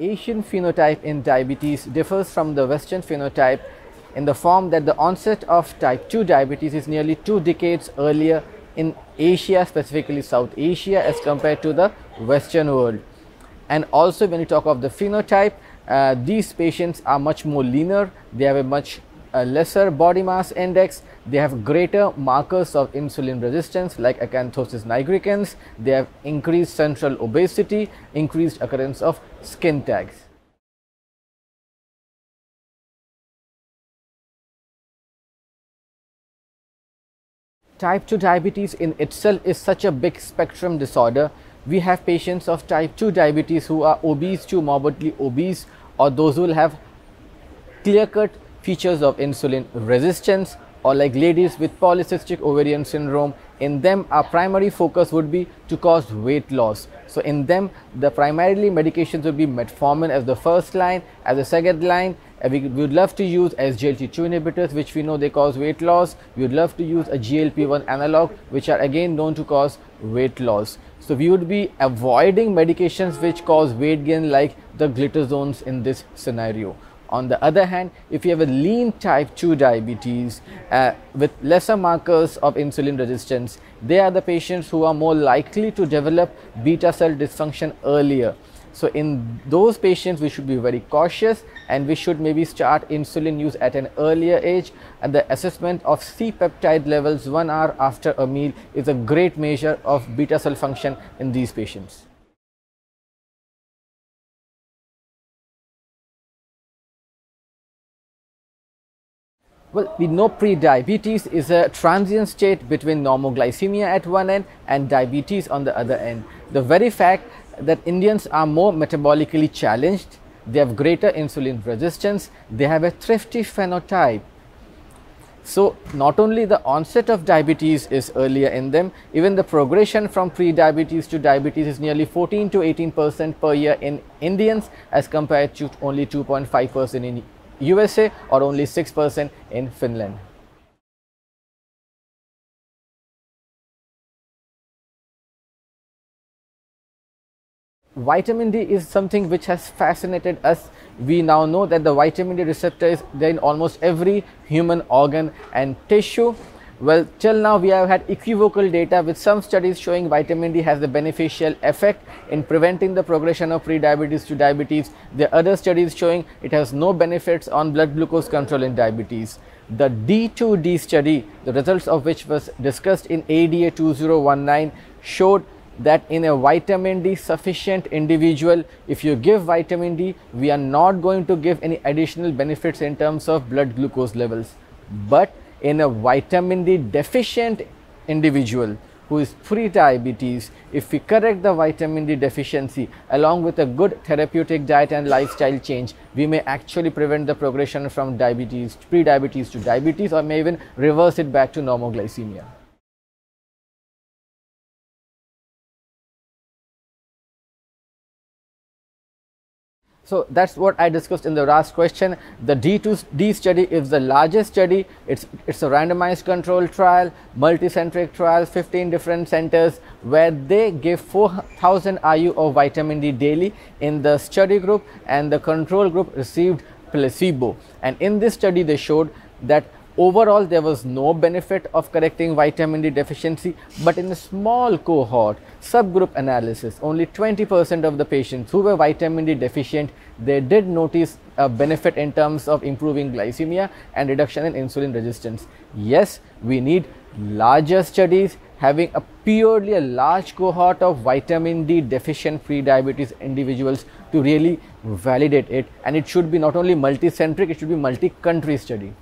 Asian phenotype in diabetes differs from the Western phenotype in the form that the onset of type 2 diabetes is nearly two decades earlier in Asia, specifically South Asia, as compared to the Western world. And also, when you talk of the phenotype, uh, these patients are much more leaner, they have a much uh, lesser body mass index, they have greater markers of insulin resistance like acanthosis nigricans, they have increased central obesity, increased occurrence of skin tags. Type 2 diabetes in itself is such a big spectrum disorder. We have patients of type 2 diabetes who are obese to morbidly obese or those who will have clear cut features of insulin resistance or like ladies with polycystic ovarian syndrome in them our primary focus would be to cause weight loss. So in them the primarily medications would be metformin as the first line. As the second line uh, we, would love to use SGLT2 inhibitors which we know they cause weight loss. We would love to use a GLP1 analog which are again known to cause weight loss. So we would be avoiding medications which cause weight gain like the glitazones in this scenario on the other hand, if you have a lean type 2 diabetes uh, with lesser markers of insulin resistance, they are the patients who are more likely to develop beta cell dysfunction earlier. So, in those patients, we should be very cautious and we should maybe start insulin use at an earlier age. And the assessment of C peptide levels one hour after a meal is a great measure of beta cell function in these patients. Well, we know pre-diabetes is a transient state between normoglycemia at one end and diabetes on the other end. The very fact that Indians are more metabolically challenged, they have greater insulin resistance, they have a thrifty phenotype. So, not only the onset of diabetes is earlier in them, even the progression from pre-diabetes to diabetes is nearly 14 to 18 percent per year in Indians as compared to only 2.5 percent in USA or only 6% in Finland. Vitamin D is something which has fascinated us. We now know that the vitamin D receptor is there in almost every human organ and tissue well, till now we have had equivocal data with some studies showing vitamin D has a beneficial effect in preventing the progression of prediabetes to diabetes. The other studies showing it has no benefits on blood glucose control in diabetes. The D2D study, the results of which was discussed in ADA 2019 showed that in a vitamin D sufficient individual, if you give vitamin D, we are not going to give any additional benefits in terms of blood glucose levels. But in a vitamin D deficient individual who is pre-diabetes, if we correct the vitamin D deficiency along with a good therapeutic diet and lifestyle change, we may actually prevent the progression from diabetes, pre-diabetes to diabetes or may even reverse it back to normoglycemia. So that's what I discussed in the last question. The D2D study is the largest study. It's, it's a randomized control trial, multicentric trial, 15 different centers where they give 4000 IU of vitamin D daily in the study group and the control group received placebo. And in this study, they showed that Overall, there was no benefit of correcting vitamin D deficiency, but in a small cohort, subgroup analysis, only 20% of the patients who were vitamin D deficient, they did notice a benefit in terms of improving glycemia and reduction in insulin resistance. Yes, we need larger studies having a purely a large cohort of vitamin D deficient pre-diabetes individuals to really validate it and it should be not only multi-centric, it should be multi-country study.